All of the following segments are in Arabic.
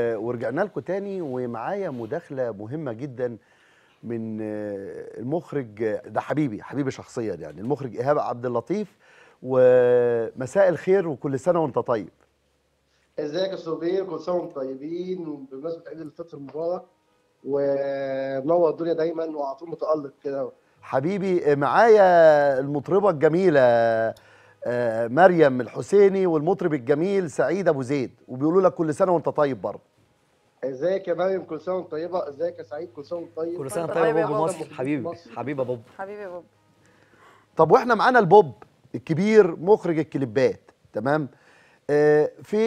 ورجعنا لكم تاني ومعايا مداخلة مهمة جدا من المخرج ده حبيبي حبيبي شخصيا يعني المخرج إيهاب عبد اللطيف ومساء الخير وكل سنة وأنت طيب. إزيك يا صوبير كل سنة وأنتم طيبين بمناسبه عيد الفطر المبارك ومنور الدنيا دايما وعلى طول متألق كده. حبيبي معايا المطربة الجميلة آه، مريم الحسيني والمطرب الجميل سعيد أبو زيد وبيقولوا لك كل سنة وأنت طيب برضه. إزيك يا مريم؟ كل سنة وأنت طيبة. إزيك يا سعيد؟ كل سنة وأنت طيب كل سنة وأنت طيب يا بوب بابا. مصر. حبيبي حبيبي يا بوب. حبيبي يا بابا طب وإحنا معانا البوب الكبير مخرج الكليبات تمام؟ آه في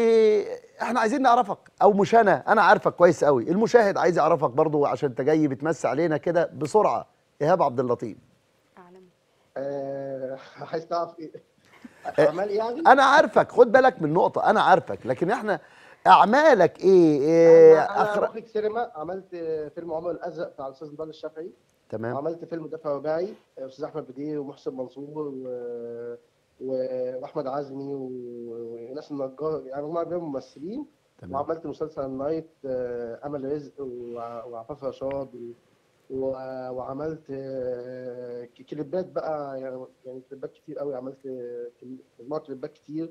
إحنا عايزين نعرفك أو مش أنا أنا عارفك كويس قوي. المشاهد عايز يعرفك برضو عشان أنت جاي بتمسي علينا كده بسرعة. إيهاب عبد اللطيف. اعلم آه عايز تعرف إيه؟ أعمال يعني؟ أنا عارفك خد بالك من نقطة أنا عارفك لكن إحنا أعمالك إيه, إيه؟ أنا أخر... مخرج سينما عملت فيلم عمر الأزرق بتاع الأستاذ نضال الشافعي. تمام. وعملت فيلم دفع رباعي أستاذ أحمد بدير ومحسن منصور و... وأحمد عزمي و... وناس النجار يعني هم كلهم ممثلين. تمام. وعملت مسلسل النايت آه، أمل رزق وع- وعفاف رشاد. وعملت آه، كليبات بقى يعني يعني كليبات كتير قوي. عملت آه، مجموعه كليبات كتير.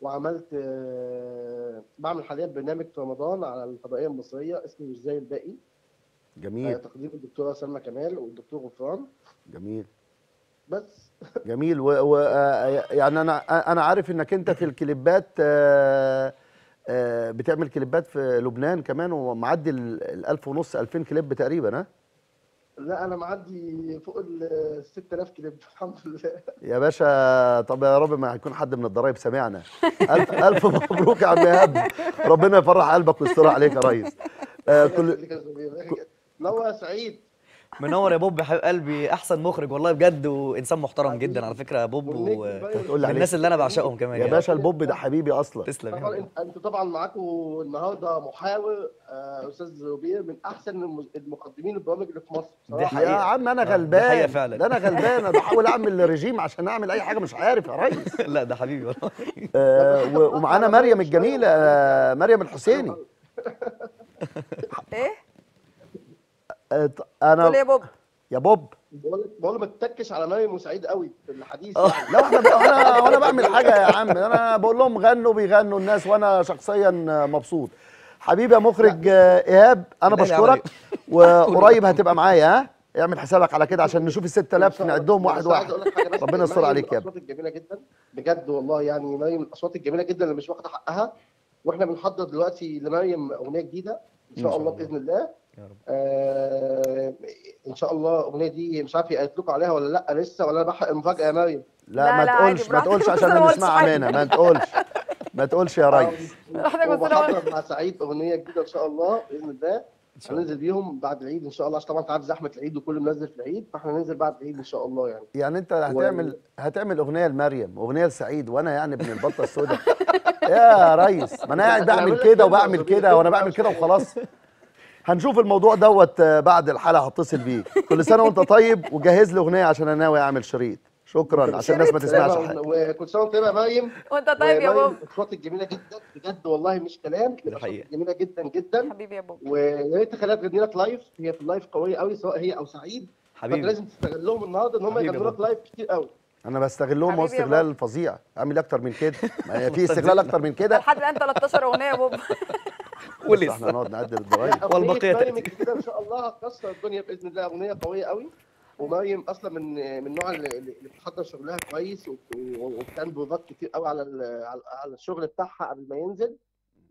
وعملت آه، بعمل حاليا برنامج في رمضان على الفضائية المصرية اسمه مش زي الباقي. آه، جميل تقديم الدكتورة سلمى كمال والدكتور غفران. جميل. بس. جميل. و... و... آه، يعني أنا أنا عارف إنك أنت في الكليبات آه، آه، بتعمل كليبات في لبنان كمان ومعدي ال 1000 ونص 2000 كليب تقريبا ها؟ لا أنا معدي فوق ال 6000 كليب الحمد لله. يا باشا طب يا رب ما هيكون حد من الضرايب سمعنا. ألف ألف مبروك يا عم ايهاب ربنا يفرح قلبك ويستر عليك يا ريس. آه كل يا سعيد. منور يا بوب يا حبيب قلبي أحسن مخرج والله بجد وإنسان محترم جدا على فكرة يا بوب والنجم و- بقى تقول لي من عليه الناس اللي أنا بعشقهم كمان يا يعني. باشا البوب ده حبيبي أصلا. تسلم يا أنتوا طبعا معاكم النهارده محاور آه، أستاذ زبير من أحسن الم- المقدمين البرامج اللي في مصر. دي. حقيقة. يا عم أنا آه، دي غلبان. حقيقة فعلا. ده أنا غلبان. أنا بحاول أعمل رجيم عشان أعمل أي حاجة مش عارف يا ريس. لا ده حبيبي والله. آه ومعانا مريم الجميلة مريم الحسيني. إيه؟ أنا يا بابا يا بوب. بقول بقول ما تتكش على مريم وسعيد قوي في الحديث. يعني. لا إحنا ب... أنا وأنا بعمل حاجة يا عم. أنا بقول لهم غنوا بيغنوا الناس وأنا شخصيا مبسوط. حبيبي يا مخرج إيهاب أنا بشكرك. وقريب هتبقى معايا ها؟ اعمل حسابك على كده عشان نشوف ال 6000 نعدهم واحد واحد. ربنا يستر عليك يا من الأصوات الجميلة جدا. بجد والله يعني مريم الأصوات الجميلة جدا اللي مش واخدة حقها. وإحنا بنحضر دلوقتي لمريم أغنية جديدة إن شاء الله. بإذن الله. يا رب. آه إن شاء الله الاغنيه دي مش عارف قالت لكم عليها ولا لأ لسه ولا أنا بحرق المفاجاه يا مريم. لا, لا، ما لا، تقولش ما. تقولش عشان نسمعها. منها ما تقولش. ما تقولش يا ريس. وبحضر مع سعيد أغنية جديدة إن شاء الله بإذن الله. إن شاء الله. هننزل بيهم بعد العيد إن شاء الله عشان طبعا أنت عارف زحمه العيد وكله منزل في العيد فإحنا ننزل بعد العيد إن شاء الله يعني. يعني أنت هتعمل هتعمل أغنية لمريم واغنيه لسعيد وأنا يعني ابن البطة السوداء. يا ريس ما أنا قاعد بعمل كده وبعمل كده وأنا بعمل كده وخلاص. هنشوف الموضوع دوت آه، بعد الحلقة هتصل بيك كل سنة وأنت طيب وجهز لي أغنية عشان أنا ناوي أعمل شريط. شكرا عشان الناس ما تسمعش حاجة. وكل سنة وأنت طيب يا مريم وأنت طيب يا بابا الاصوات الجميله جدا بجد والله مش كلام. الاصوات حقيقة. الجميله جدا جدا. حبيبي يا بابا ويا ريت تخليها تغني لك live هي في ال live قوية قوي سواء هي أو سعيد. حبيبي. لازم تستغلهم النهارده إن هم يغنوا لك. live كتير قوي أنا بستغلهم هو استغلال فظيع. اعمل أكتر من كده. ما هي في استغلال. أكتر من ده كده. لحد الآن 13 أغنية يا بابا. ولسه. إحنا هنقعد نعدل الضرايب مريم تأتي. الجديده إن شاء الله هتكسر الدنيا بإذن الله. أغنية قوية قوي. ومريم أصلا من من النوع اللي, اللي بتحضر شغلها كويس وبت- وبتعمل بروفات كتير قوي على ال- على على الشغل بتاعها قبل ما ينزل.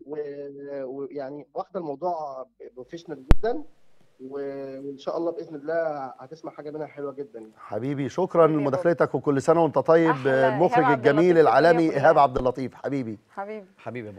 ويعني واخدة الموضوع بروفيشنال جدا. وإن شاء الله بإذن الله هتسمع حاجة منها حلوة جدا حبيبي شكرا حبيبي يا لمداخلتك وكل سنة وأنت طيب المخرج الجميل العالمي إيهاب. عبد اللطيف. حبيبي. حبيبي. حبيبي